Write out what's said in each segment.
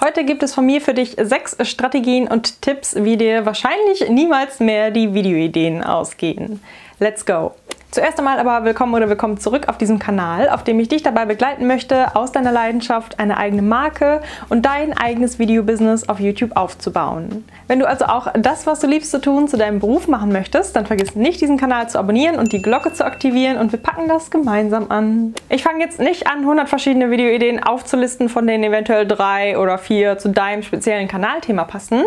Heute gibt es von mir für dich sechs Strategien und Tipps, wie dir wahrscheinlich niemals mehr die Videoideen ausgehen. Let's go! Zuerst einmal aber willkommen oder willkommen zurück auf diesem Kanal, auf dem ich dich dabei begleiten möchte, aus deiner Leidenschaft eine eigene Marke und dein eigenes Videobusiness auf YouTube aufzubauen. Wenn du also auch das, was du liebst zu tun, zu deinem Beruf machen möchtest, dann vergiss nicht, diesen Kanal zu abonnieren und die Glocke zu aktivieren und wir packen das gemeinsam an. Ich fange jetzt nicht an, 100 verschiedene Videoideen aufzulisten, von denen eventuell drei oder vier zu deinem speziellen Kanalthema passen.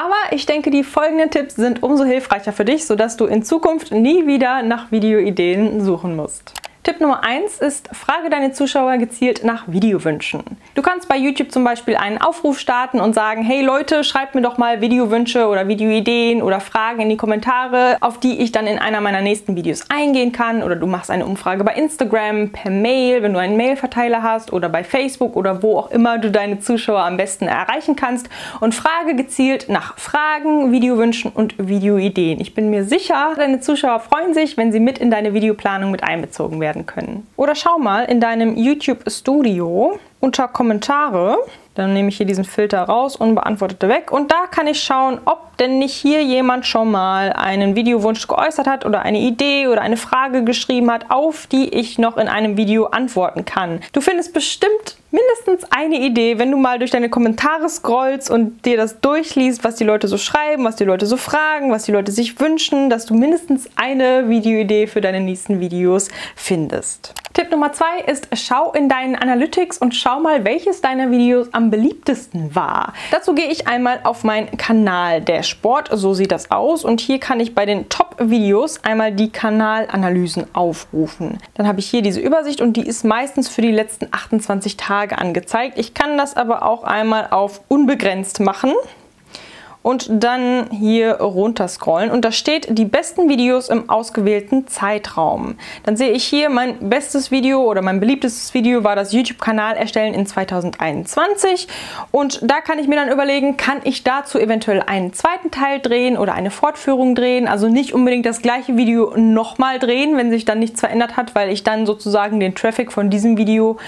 Aber ich denke, die folgenden Tipps sind umso hilfreicher für dich, sodass du in Zukunft nie wieder nach Videoideen suchen musst. Tipp Nummer 1 ist, frage deine Zuschauer gezielt nach Videowünschen. Du kannst bei YouTube zum Beispiel einen Aufruf starten und sagen, hey Leute, schreibt mir doch mal Videowünsche oder Videoideen oder Fragen in die Kommentare, auf die ich dann in einer meiner nächsten Videos eingehen kann. Oder du machst eine Umfrage bei Instagram, per Mail, wenn du einen Mailverteiler hast oder bei Facebook oder wo auch immer du deine Zuschauer am besten erreichen kannst und frage gezielt nach Fragen, Videowünschen und Videoideen. Ich bin mir sicher, deine Zuschauer freuen sich, wenn sie mit in deine Videoplanung mit einbezogen werden werden können. Oder schau mal in deinem YouTube Studio unter Kommentare. Dann nehme ich hier diesen Filter raus, unbeantwortete weg. Und da kann ich schauen, ob denn nicht hier jemand schon mal einen Videowunsch geäußert hat oder eine Idee oder eine Frage geschrieben hat, auf die ich noch in einem Video antworten kann. Du findest bestimmt mindestens eine Idee, wenn du mal durch deine Kommentare scrollst und dir das durchliest, was die Leute so schreiben, was die Leute so fragen, was die Leute sich wünschen, dass du mindestens eine Videoidee für deine nächsten Videos findest. Tipp Nummer zwei ist, schau in deinen Analytics und schau mal, welches deiner Videos am beliebtesten war. Dazu gehe ich einmal auf meinen Kanal Dashboard, so sieht das aus und hier kann ich bei den Top-Videos einmal die Kanalanalysen aufrufen. Dann habe ich hier diese Übersicht und die ist meistens für die letzten 28 Tage angezeigt. Ich kann das aber auch einmal auf unbegrenzt machen und dann hier runter scrollen und da steht die besten Videos im ausgewählten Zeitraum. Dann sehe ich hier mein bestes Video oder mein beliebtestes Video war das YouTube-Kanal erstellen in 2021 und da kann ich mir dann überlegen, kann ich dazu eventuell einen zweiten Teil drehen oder eine Fortführung drehen, also nicht unbedingt das gleiche Video nochmal drehen, wenn sich dann nichts verändert hat, weil ich dann sozusagen den Traffic von diesem Video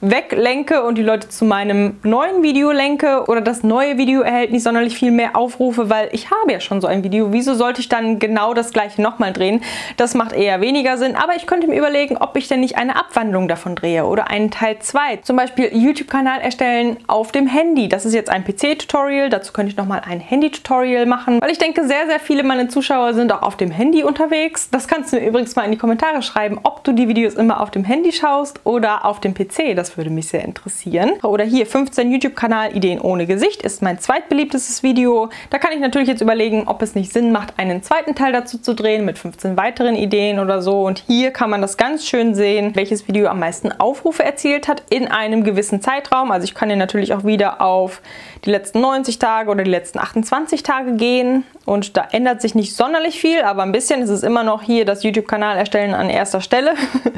weglenke und die Leute zu meinem neuen Video lenke oder das neue Video erhält nicht sonderlich viel mehr Aufrufe, weil ich habe ja schon so ein Video. Wieso sollte ich dann genau das gleiche nochmal drehen? Das macht eher weniger Sinn, aber ich könnte mir überlegen, ob ich denn nicht eine Abwandlung davon drehe oder einen Teil 2. Zum Beispiel YouTube-Kanal erstellen auf dem Handy. Das ist jetzt ein PC-Tutorial, dazu könnte ich nochmal ein Handy-Tutorial machen, weil ich denke, sehr, sehr viele meiner Zuschauer sind auch auf dem Handy unterwegs. Das kannst du mir übrigens mal in die Kommentare schreiben, ob du die Videos immer auf dem Handy schaust oder auf dem PC. Das das würde mich sehr interessieren. Oder hier 15 YouTube-Kanal Ideen ohne Gesicht ist mein zweitbeliebtestes Video. Da kann ich natürlich jetzt überlegen, ob es nicht Sinn macht, einen zweiten Teil dazu zu drehen mit 15 weiteren Ideen oder so. Und hier kann man das ganz schön sehen, welches Video am meisten Aufrufe erzielt hat in einem gewissen Zeitraum. Also ich kann hier natürlich auch wieder auf die letzten 90 Tage oder die letzten 28 Tage gehen und da ändert sich nicht sonderlich viel, aber ein bisschen ist es immer noch hier das YouTube-Kanal erstellen an erster Stelle.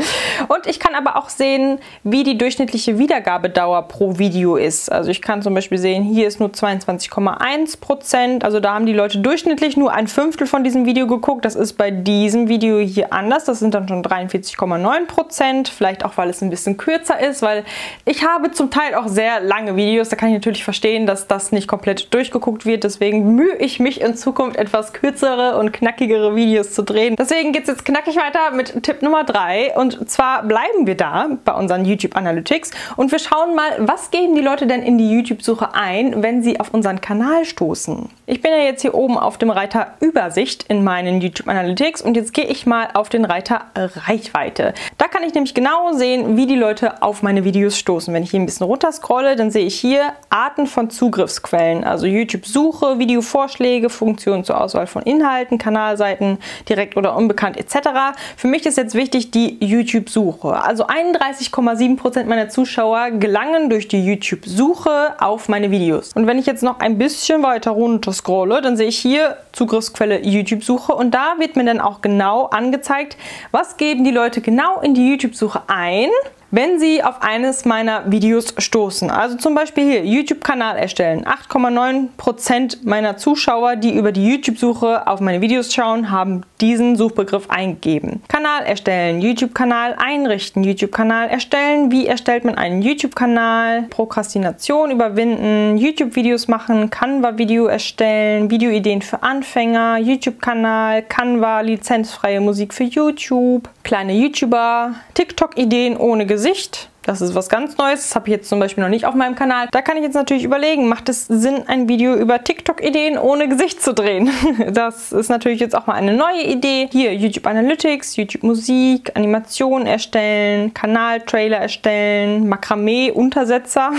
und ich kann aber auch sehen, wie die durchschnittliche Wiedergabedauer pro Video ist. Also ich kann zum Beispiel sehen, hier ist nur 22,1 Prozent. Also da haben die Leute durchschnittlich nur ein Fünftel von diesem Video geguckt. Das ist bei diesem Video hier anders. Das sind dann schon 43,9 Prozent. Vielleicht auch, weil es ein bisschen kürzer ist, weil ich habe zum Teil auch sehr lange Videos. Da kann ich natürlich verstehen, dass das nicht komplett durchgeguckt wird. Deswegen mühe ich mich in Zukunft etwas kürzere und knackigere Videos zu drehen. Deswegen geht es jetzt knackig weiter mit Tipp Nummer 3. Und zwar bleiben wir da bei unseren YouTube Analytics und wir schauen mal, was geben die Leute denn in die YouTube-Suche ein, wenn sie auf unseren Kanal stoßen. Ich bin ja jetzt hier oben auf dem Reiter Übersicht in meinen YouTube Analytics und jetzt gehe ich mal auf den Reiter Reichweite. Da kann ich nämlich genau sehen, wie die Leute auf meine Videos stoßen. Wenn ich hier ein bisschen runter scrolle, dann sehe ich hier Arten von Zugriffsquellen, also YouTube-Suche, Videovorschläge, Funktionen zur Auswahl von Inhalten, Kanalseiten, direkt oder unbekannt etc. Für mich ist jetzt wichtig die YouTube-Suche. Also 31,7% meiner Zuschauer gelangen durch die YouTube-Suche auf meine Videos. Und wenn ich jetzt noch ein bisschen weiter runter scrolle, dann sehe ich hier Zugriffsquelle YouTube-Suche und da wird mir dann auch genau angezeigt, was geben die Leute genau in die YouTube-Suche ein wenn sie auf eines meiner Videos stoßen. Also zum Beispiel hier YouTube-Kanal erstellen. 8,9% meiner Zuschauer, die über die YouTube-Suche auf meine Videos schauen, haben diesen Suchbegriff eingegeben. Kanal erstellen, YouTube-Kanal einrichten, YouTube-Kanal erstellen. Wie erstellt man einen YouTube-Kanal? Prokrastination überwinden, YouTube-Videos machen, Canva-Video erstellen, Videoideen für Anfänger, YouTube-Kanal, Canva, lizenzfreie Musik für YouTube, kleine YouTuber, TikTok-Ideen ohne Gesicht, Gesicht das ist was ganz Neues. Das habe ich jetzt zum Beispiel noch nicht auf meinem Kanal. Da kann ich jetzt natürlich überlegen, macht es Sinn, ein Video über TikTok-Ideen ohne Gesicht zu drehen? Das ist natürlich jetzt auch mal eine neue Idee. Hier YouTube Analytics, YouTube Musik, Animation erstellen, Kanal-Trailer erstellen, Makramee-Untersetzer.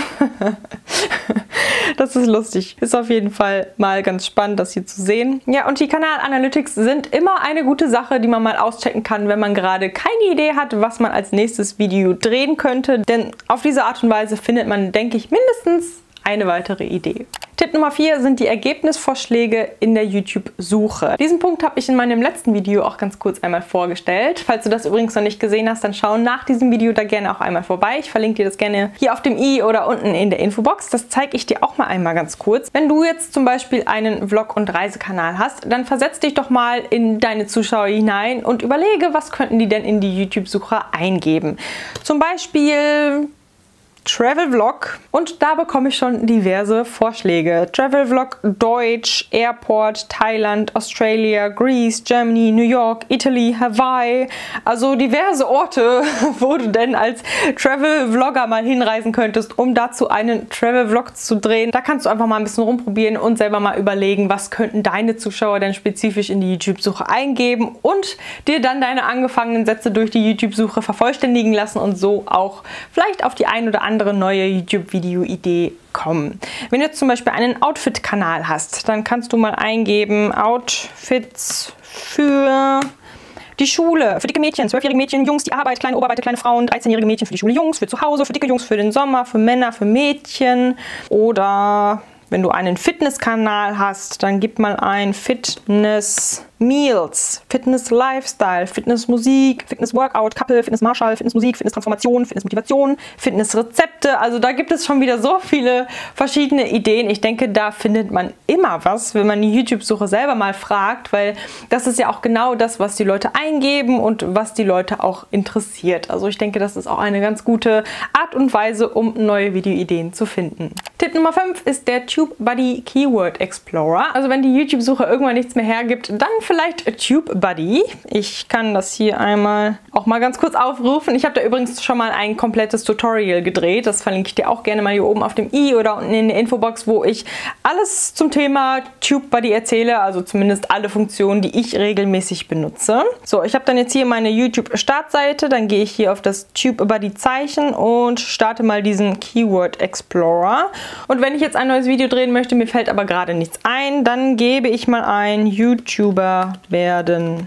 das ist lustig. Ist auf jeden Fall mal ganz spannend, das hier zu sehen. Ja, und die Kanal-Analytics sind immer eine gute Sache, die man mal auschecken kann, wenn man gerade keine Idee hat, was man als nächstes Video drehen könnte denn auf diese Art und Weise findet man, denke ich, mindestens eine weitere Idee. Tipp Nummer 4 sind die Ergebnisvorschläge in der YouTube-Suche. Diesen Punkt habe ich in meinem letzten Video auch ganz kurz einmal vorgestellt. Falls du das übrigens noch nicht gesehen hast, dann schau nach diesem Video da gerne auch einmal vorbei. Ich verlinke dir das gerne hier auf dem i oder unten in der Infobox. Das zeige ich dir auch mal einmal ganz kurz. Wenn du jetzt zum Beispiel einen Vlog- und Reisekanal hast, dann versetz dich doch mal in deine Zuschauer hinein und überlege, was könnten die denn in die YouTube-Suche eingeben. Zum Beispiel Travel Vlog und da bekomme ich schon diverse Vorschläge. Travel Vlog Deutsch, Airport, Thailand, Australia, Greece, Germany, New York, Italy, Hawaii. Also diverse Orte, wo du denn als Travel Vlogger mal hinreisen könntest, um dazu einen Travel Vlog zu drehen. Da kannst du einfach mal ein bisschen rumprobieren und selber mal überlegen, was könnten deine Zuschauer denn spezifisch in die YouTube-Suche eingeben und dir dann deine angefangenen Sätze durch die YouTube-Suche vervollständigen lassen und so auch vielleicht auf die ein oder andere andere neue YouTube-Video-Idee kommen. Wenn du jetzt zum Beispiel einen Outfit-Kanal hast, dann kannst du mal eingeben Outfits für die Schule, für dicke Mädchen, zwölfjährige Mädchen, Jungs, die Arbeit, kleine Oberweite, kleine Frauen, 13-jährige Mädchen für die Schule, Jungs, für zu Hause, für dicke Jungs, für den Sommer, für Männer, für Mädchen oder wenn du einen Fitnesskanal hast, dann gib mal ein Fitness Meals, Fitness Lifestyle, Fitness Musik, Fitness Workout, Couple, Fitness Marshall, Fitness Musik, Fitness Transformation, Fitness Motivation, Fitness Rezepte. Also da gibt es schon wieder so viele verschiedene Ideen. Ich denke, da findet man immer was, wenn man die YouTube-Suche selber mal fragt, weil das ist ja auch genau das, was die Leute eingeben und was die Leute auch interessiert. Also ich denke, das ist auch eine ganz gute Art und Weise, um neue Videoideen zu finden. Tipp Nummer 5 ist der TubeBuddy Keyword Explorer. Also wenn die YouTube-Suche irgendwann nichts mehr hergibt, dann vielleicht TubeBuddy. Ich kann das hier einmal auch mal ganz kurz aufrufen. Ich habe da übrigens schon mal ein komplettes Tutorial gedreht. Das verlinke ich dir auch gerne mal hier oben auf dem i oder unten in der Infobox, wo ich alles zum Thema TubeBuddy erzähle, also zumindest alle Funktionen, die ich regelmäßig benutze. So, ich habe dann jetzt hier meine YouTube-Startseite. Dann gehe ich hier auf das TubeBuddy-Zeichen und starte mal diesen Keyword Explorer. Und wenn ich jetzt ein neues Video drehen möchte, mir fällt aber gerade nichts ein, dann gebe ich mal ein YouTuber werden.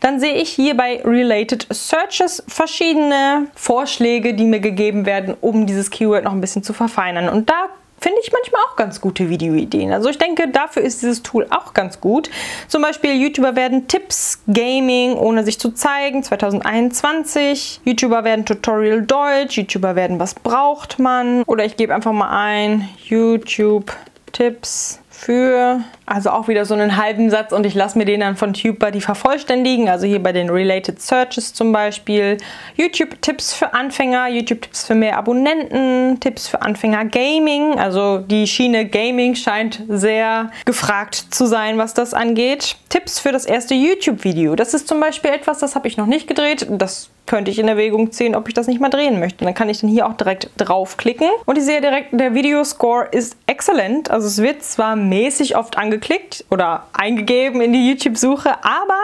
Dann sehe ich hier bei Related Searches verschiedene Vorschläge, die mir gegeben werden, um dieses Keyword noch ein bisschen zu verfeinern. Und da finde ich manchmal auch ganz gute Videoideen. Also ich denke, dafür ist dieses Tool auch ganz gut. Zum Beispiel YouTuber werden Tipps, Gaming, ohne sich zu zeigen, 2021. YouTuber werden Tutorial Deutsch, YouTuber werden Was braucht man? Oder ich gebe einfach mal ein YouTube Tipps für, also auch wieder so einen halben Satz und ich lasse mir den dann von TubeBuddy vervollständigen, also hier bei den Related Searches zum Beispiel. YouTube-Tipps für Anfänger, YouTube-Tipps für mehr Abonnenten, Tipps für Anfänger Gaming, also die Schiene Gaming scheint sehr gefragt zu sein, was das angeht. Tipps für das erste YouTube-Video, das ist zum Beispiel etwas, das habe ich noch nicht gedreht, das könnte ich in Erwägung ziehen, ob ich das nicht mal drehen möchte. Dann kann ich dann hier auch direkt draufklicken. Und ich sehe direkt, der Videoscore ist exzellent. Also es wird zwar mäßig oft angeklickt oder eingegeben in die YouTube-Suche, aber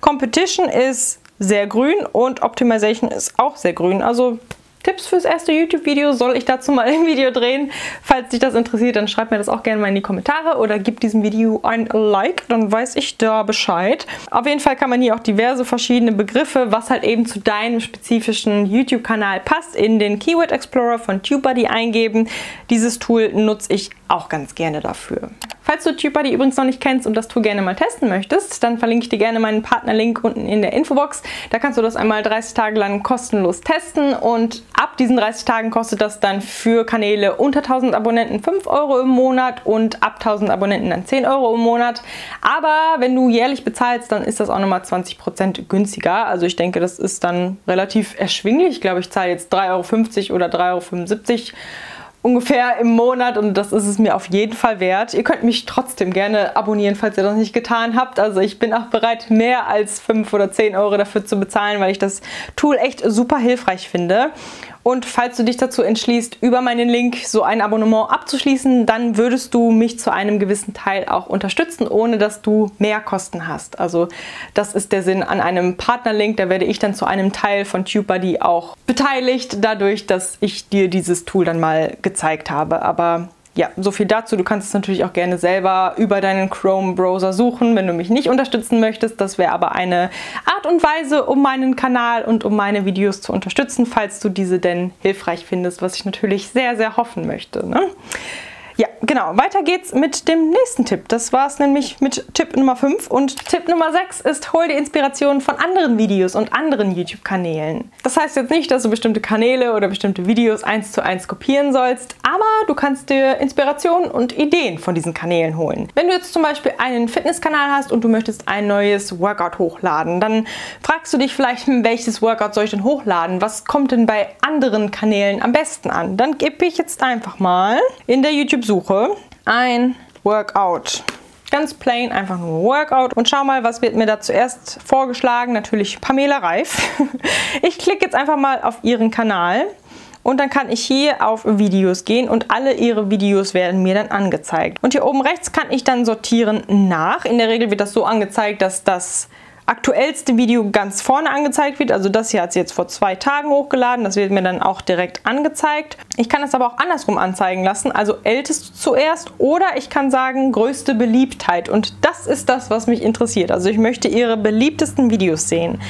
Competition ist sehr grün und Optimization ist auch sehr grün. Also Tipps fürs erste YouTube-Video. Soll ich dazu mal ein Video drehen? Falls dich das interessiert, dann schreib mir das auch gerne mal in die Kommentare oder gib diesem Video ein Like, dann weiß ich da Bescheid. Auf jeden Fall kann man hier auch diverse verschiedene Begriffe, was halt eben zu deinem spezifischen YouTube-Kanal passt, in den Keyword Explorer von TubeBuddy eingeben. Dieses Tool nutze ich auch ganz gerne dafür. Falls du TubeBuddy übrigens noch nicht kennst und das Tool gerne mal testen möchtest, dann verlinke ich dir gerne meinen Partnerlink unten in der Infobox. Da kannst du das einmal 30 Tage lang kostenlos testen und ab diesen 30 Tagen kostet das dann für Kanäle unter 1000 Abonnenten 5 Euro im Monat und ab 1000 Abonnenten dann 10 Euro im Monat. Aber wenn du jährlich bezahlst, dann ist das auch nochmal 20% günstiger. Also ich denke, das ist dann relativ erschwinglich. Ich glaube, ich zahle jetzt 3,50 Euro oder 3,75 Euro ungefähr im Monat und das ist es mir auf jeden Fall wert. Ihr könnt mich trotzdem gerne abonnieren, falls ihr das nicht getan habt. Also ich bin auch bereit, mehr als 5 oder 10 Euro dafür zu bezahlen, weil ich das Tool echt super hilfreich finde. Und falls du dich dazu entschließt, über meinen Link so ein Abonnement abzuschließen, dann würdest du mich zu einem gewissen Teil auch unterstützen, ohne dass du mehr Kosten hast. Also das ist der Sinn an einem Partnerlink. Da werde ich dann zu einem Teil von TubeBuddy auch beteiligt, dadurch, dass ich dir dieses Tool dann mal gezeigt habe. Aber ja, so viel dazu. Du kannst es natürlich auch gerne selber über deinen Chrome-Browser suchen, wenn du mich nicht unterstützen möchtest. Das wäre aber eine Art und Weise, um meinen Kanal und um meine Videos zu unterstützen, falls du diese denn hilfreich findest, was ich natürlich sehr, sehr hoffen möchte. Ne? Ja, genau. Weiter geht's mit dem nächsten Tipp. Das war es nämlich mit Tipp Nummer 5. Und Tipp Nummer 6 ist, hol dir Inspiration von anderen Videos und anderen YouTube-Kanälen. Das heißt jetzt nicht, dass du bestimmte Kanäle oder bestimmte Videos eins zu eins kopieren sollst, aber du kannst dir Inspiration und Ideen von diesen Kanälen holen. Wenn du jetzt zum Beispiel einen Fitnesskanal hast und du möchtest ein neues Workout hochladen, dann fragst du dich vielleicht, welches Workout soll ich denn hochladen? Was kommt denn bei anderen Kanälen am besten an? Dann gebe ich jetzt einfach mal in der YouTube suche ein Workout. Ganz plain, einfach nur Workout. Und schau mal, was wird mir da zuerst vorgeschlagen? Natürlich Pamela Reif. Ich klicke jetzt einfach mal auf ihren Kanal. Und dann kann ich hier auf Videos gehen und alle ihre Videos werden mir dann angezeigt. Und hier oben rechts kann ich dann sortieren nach. In der Regel wird das so angezeigt, dass das aktuellste Video ganz vorne angezeigt wird. Also das hier hat sie jetzt vor zwei Tagen hochgeladen. Das wird mir dann auch direkt angezeigt. Ich kann das aber auch andersrum anzeigen lassen. Also älteste zuerst oder ich kann sagen größte Beliebtheit. Und das ist das, was mich interessiert. Also ich möchte ihre beliebtesten Videos sehen.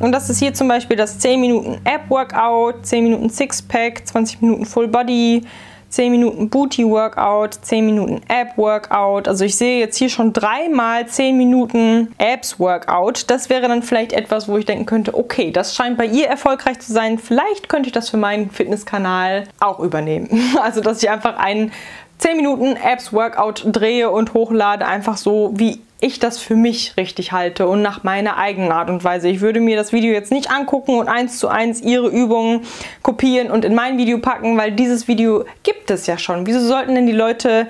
Und das ist hier zum Beispiel das 10 Minuten App Workout, 10 Minuten Sixpack, 20 Minuten Full Body, 10 Minuten Booty Workout, 10 Minuten Ab Workout. Also ich sehe jetzt hier schon dreimal 10 Minuten Abs Workout. Das wäre dann vielleicht etwas, wo ich denken könnte, okay, das scheint bei ihr erfolgreich zu sein. Vielleicht könnte ich das für meinen Fitnesskanal auch übernehmen. Also dass ich einfach einen 10 Minuten Abs Workout drehe und hochlade, einfach so wie ich das für mich richtig halte und nach meiner eigenen Art und Weise. Ich würde mir das Video jetzt nicht angucken und eins zu eins ihre Übungen kopieren und in mein Video packen, weil dieses Video gibt es ja schon. Wieso sollten denn die Leute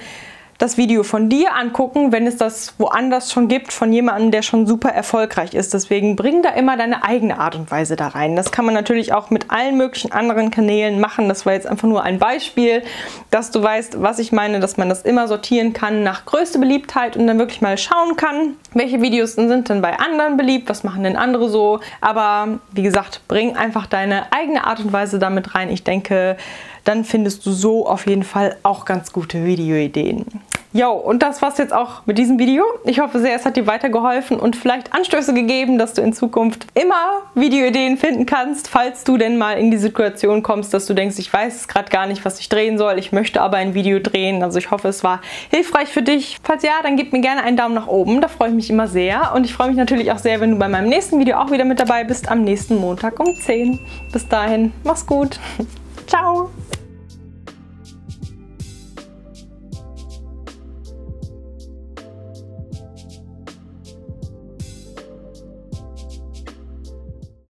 das Video von dir angucken, wenn es das woanders schon gibt, von jemandem, der schon super erfolgreich ist. Deswegen bring da immer deine eigene Art und Weise da rein. Das kann man natürlich auch mit allen möglichen anderen Kanälen machen. Das war jetzt einfach nur ein Beispiel, dass du weißt, was ich meine, dass man das immer sortieren kann nach größte Beliebtheit und dann wirklich mal schauen kann, welche Videos sind denn bei anderen beliebt, was machen denn andere so. Aber wie gesagt, bring einfach deine eigene Art und Weise damit rein. Ich denke, dann findest du so auf jeden Fall auch ganz gute Videoideen. Jo, und das war's jetzt auch mit diesem Video. Ich hoffe sehr, es hat dir weitergeholfen und vielleicht Anstöße gegeben, dass du in Zukunft immer Videoideen finden kannst, falls du denn mal in die Situation kommst, dass du denkst, ich weiß gerade gar nicht, was ich drehen soll, ich möchte aber ein Video drehen. Also ich hoffe, es war hilfreich für dich. Falls ja, dann gib mir gerne einen Daumen nach oben, da freue ich mich immer sehr. Und ich freue mich natürlich auch sehr, wenn du bei meinem nächsten Video auch wieder mit dabei bist, am nächsten Montag um 10. Bis dahin, mach's gut. Ciao!